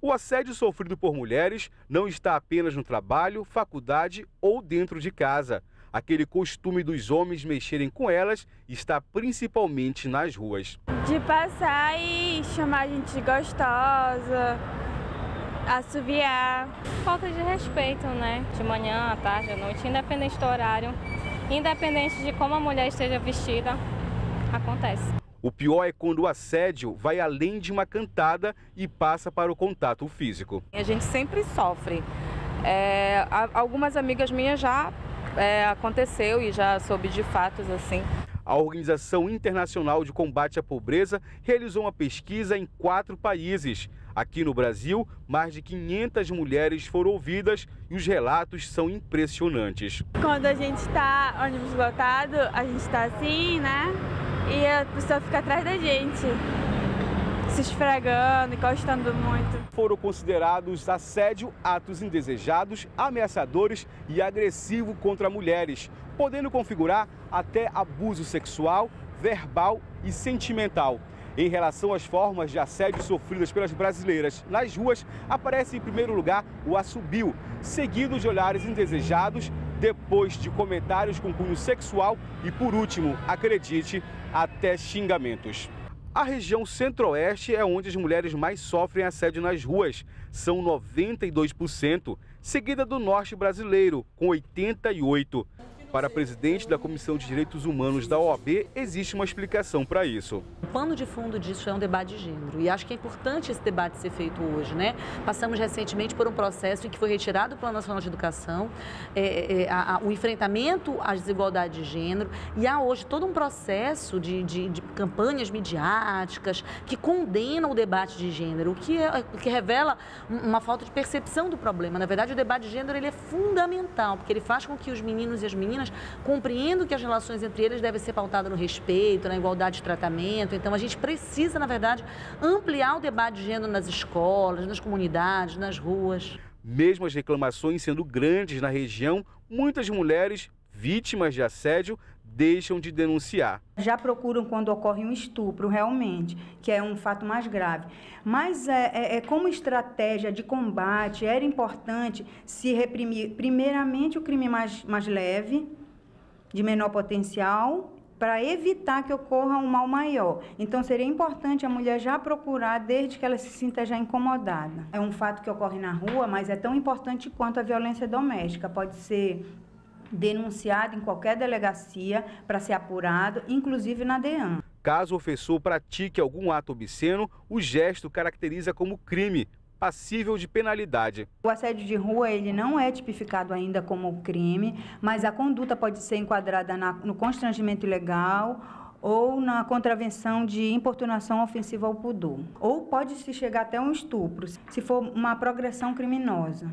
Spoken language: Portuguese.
O assédio sofrido por mulheres não está apenas no trabalho, faculdade ou dentro de casa. Aquele costume dos homens mexerem com elas está principalmente nas ruas. De passar e chamar a gente de gostosa, assoviar. Falta de respeito, né? De manhã, à tarde, à noite, independente do horário, independente de como a mulher esteja vestida, acontece. O pior é quando o assédio vai além de uma cantada e passa para o contato físico. A gente sempre sofre. É, algumas amigas minhas já é, aconteceu e já soube de fatos assim. A Organização Internacional de Combate à Pobreza realizou uma pesquisa em quatro países. Aqui no Brasil, mais de 500 mulheres foram ouvidas e os relatos são impressionantes. Quando a gente está ônibus lotado, a gente está assim, né? E a pessoa fica atrás da gente, se esfregando, encostando muito. Foram considerados assédio, atos indesejados, ameaçadores e agressivo contra mulheres, podendo configurar até abuso sexual, verbal e sentimental. Em relação às formas de assédio sofridas pelas brasileiras nas ruas, aparece em primeiro lugar o assobio, seguido de olhares indesejados, depois de comentários com cunho sexual e, por último, acredite, até xingamentos. A região centro-oeste é onde as mulheres mais sofrem assédio nas ruas, são 92%, seguida do norte brasileiro, com 88%. Para a presidente da Comissão de Direitos Humanos da OAB, existe uma explicação para isso. O pano de fundo disso é um debate de gênero e acho que é importante esse debate ser feito hoje, né? Passamos recentemente por um processo em que foi retirado do Plano Nacional de Educação é, é, a, a, o enfrentamento às desigualdades de gênero e há hoje todo um processo de, de, de campanhas midiáticas que condenam o debate de gênero, o que, é, que revela uma falta de percepção do problema. Na verdade, o debate de gênero ele é fundamental porque ele faz com que os meninos e as meninas meninas, compreendo que as relações entre eles devem ser pautadas no respeito, na igualdade de tratamento. Então, a gente precisa, na verdade, ampliar o debate de gênero nas escolas, nas comunidades, nas ruas. Mesmo as reclamações sendo grandes na região, muitas mulheres vítimas de assédio deixam de denunciar. Já procuram quando ocorre um estupro, realmente, que é um fato mais grave. Mas é, é, é, como estratégia de combate, era importante se reprimir, primeiramente, o crime mais, mais leve, de menor potencial, para evitar que ocorra um mal maior. Então, seria importante a mulher já procurar desde que ela se sinta já incomodada. É um fato que ocorre na rua, mas é tão importante quanto a violência doméstica. Pode ser denunciado em qualquer delegacia para ser apurado, inclusive na DEAN. Caso o ofensor pratique algum ato obsceno, o gesto caracteriza como crime, passível de penalidade. O assédio de rua ele não é tipificado ainda como crime, mas a conduta pode ser enquadrada na, no constrangimento ilegal ou na contravenção de importunação ofensiva ao pudor. Ou pode se chegar até um estupro, se for uma progressão criminosa.